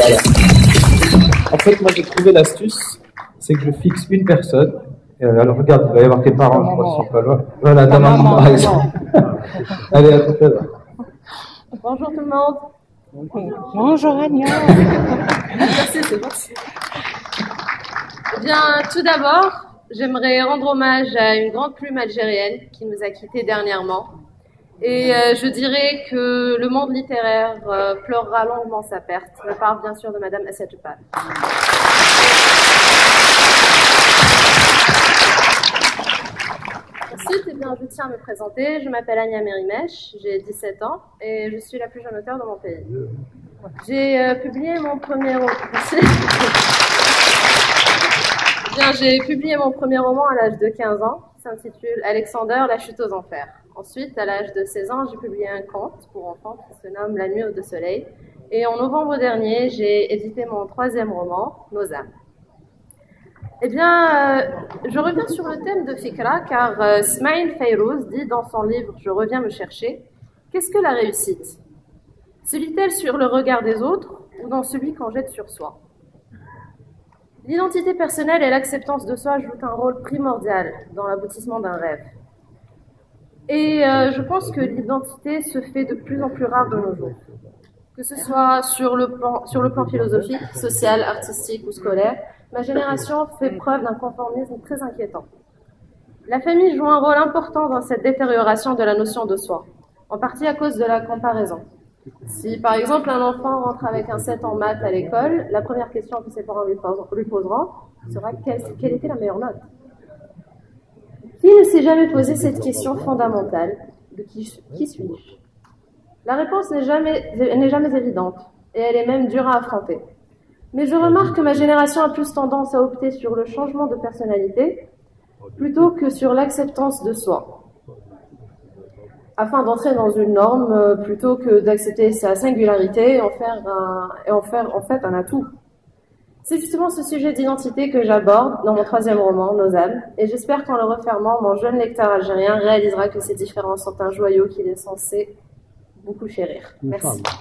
Voilà. En fait, moi, j'ai trouvé l'astuce, c'est que je fixe une personne. Euh, alors, regarde, il va y avoir tes parents, je crois, sont pas loin. Voilà, ta maman, par exemple. Allez, à tout à l'heure. Bonjour tout le monde. Bonjour Agnan. Merci, c'est parti. Eh bien, tout d'abord, j'aimerais rendre hommage à une grande plume algérienne qui nous a quittés dernièrement. Et euh, je dirais que le monde littéraire euh, pleurera longuement sa perte. Je parle bien sûr de Madame Assetupal. Ensuite, eh bien, je tiens à me présenter. Je m'appelle Anya Merimesh, j'ai 17 ans et je suis la plus jeune auteure de mon pays. J'ai euh, publié mon premier roman. J'ai publié mon premier roman à l'âge de 15 ans, qui s'intitule Alexander, la chute aux enfers. Ensuite, à l'âge de 16 ans, j'ai publié un conte pour enfants qui se nomme La nuit au de soleil. Et en novembre dernier, j'ai édité mon troisième roman, Nos âmes. Eh bien, euh, je reviens sur le thème de Fikra, car euh, Smaïl Fayrouz dit dans son livre Je reviens me chercher Qu'est-ce que la réussite? Se lit-elle sur le regard des autres ou dans celui qu'on jette sur soi? L'identité personnelle et l'acceptance de soi jouent un rôle primordial dans l'aboutissement d'un rêve. Et euh, je pense que l'identité se fait de plus en plus rare de nos jours. Que ce soit sur le plan, sur le plan philosophique, social, artistique ou scolaire, ma génération fait preuve d'un conformisme très inquiétant. La famille joue un rôle important dans cette détérioration de la notion de soi, en partie à cause de la comparaison. Si par exemple un enfant rentre avec un 7 en maths à l'école, la première question que ses parents lui poseront sera quelle, quelle était la meilleure note? Qui ne s'est jamais posé cette question fondamentale de qui, suis-je La réponse n'est jamais, jamais évidente et elle est même dure à affronter. Mais je remarque que ma génération a plus tendance à opter sur le changement de personnalité plutôt que sur l'acceptance de soi afin d'entrer dans une norme euh, plutôt que d'accepter sa singularité et en faire, un, et en faire en fait un atout. C'est justement ce sujet d'identité que j'aborde dans mon troisième roman, Nos âmes, et j'espère qu'en le refermant, mon jeune lecteur algérien réalisera que ces différences sont un joyau qu'il est censé beaucoup chérir. Merci. Merci.